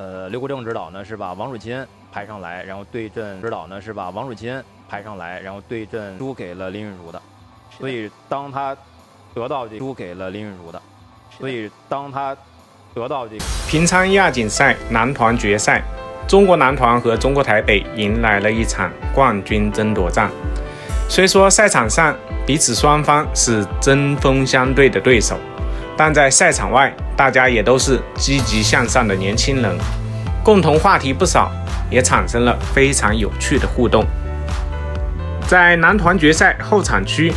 呃，刘国正指导呢是把王楚钦排上来，然后对阵指导呢是把王楚钦排上来，然后对阵输给了林允如的。所以当他得到这输给了林允如的，所以当他得到这平昌亚锦赛男团决赛，中国男团和中国台北迎来了一场冠军争夺战。虽说赛场上彼此双方是针锋相对的对手，但在赛场外，大家也都是积极向上的年轻人，共同话题不少，也产生了非常有趣的互动。在男团决赛后场区，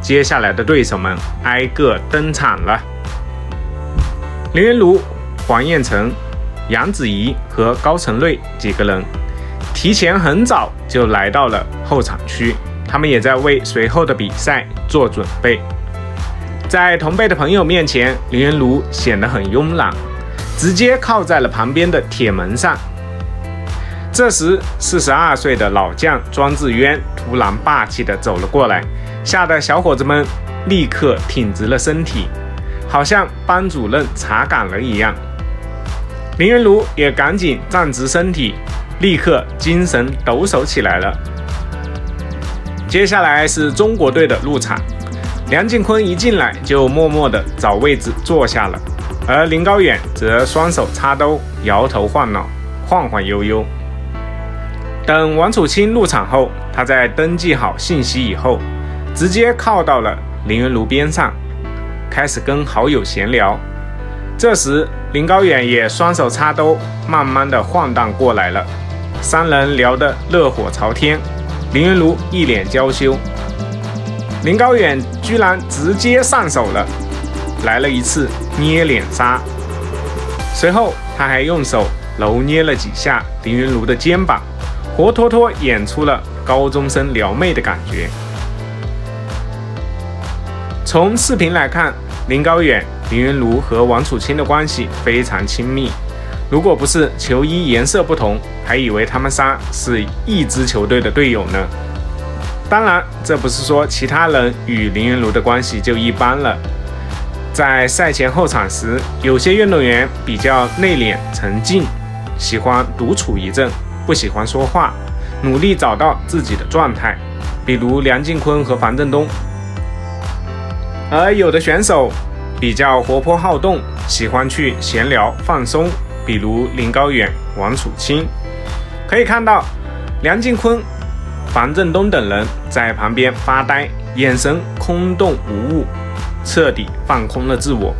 接下来的对手们挨个登场了。林云儒、黄彦成、杨子怡和高承瑞几个人提前很早就来到了后场区，他们也在为随后的比赛做准备。在同辈的朋友面前，林云儒显得很慵懒，直接靠在了旁边的铁门上。这时，四十二岁的老将庄智渊突然霸气地走了过来，吓得小伙子们立刻挺直了身体。好像班主任查岗了一样，林云儒也赶紧站直身体，立刻精神抖擞起来了。接下来是中国队的入场，梁靖昆一进来就默默地找位置坐下了，而林高远则双手插兜，摇头晃脑，晃晃悠悠。等王楚钦入场后，他在登记好信息以后，直接靠到了林云儒边上。开始跟好友闲聊，这时林高远也双手插兜，慢慢地晃荡过来了。三人聊得热火朝天，林云儒一脸娇羞，林高远居然直接上手了，来了一次捏脸杀。随后他还用手揉捏了几下林云儒的肩膀，活脱脱演出了高中生撩妹的感觉。从视频来看，林高远、林云儒和王楚钦的关系非常亲密。如果不是球衣颜色不同，还以为他们仨是一支球队的队友呢。当然，这不是说其他人与林云儒的关系就一般了。在赛前候场时，有些运动员比较内敛沉静，喜欢独处一阵，不喜欢说话，努力找到自己的状态。比如梁靖昆和樊振东。而有的选手比较活泼好动，喜欢去闲聊放松，比如林高远、王楚钦。可以看到，梁靖昆、樊振东等人在旁边发呆，眼神空洞无物，彻底放空了自我。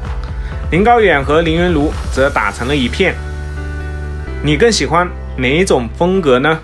林高远和林云儒则打成了一片。你更喜欢哪一种风格呢？